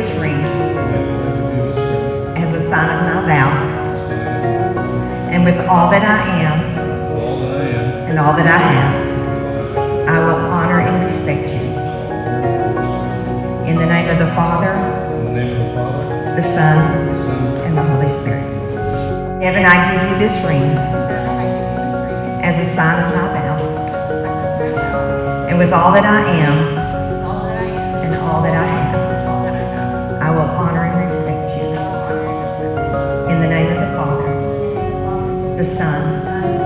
this ring as a sign of my vow. And with all that I am and all that I have, I will honor and respect you. In the name of the Father, the Son, and the Holy Spirit. Devin, I give you this ring as a sign of my vow. And with all that I am and all that I have, the sun.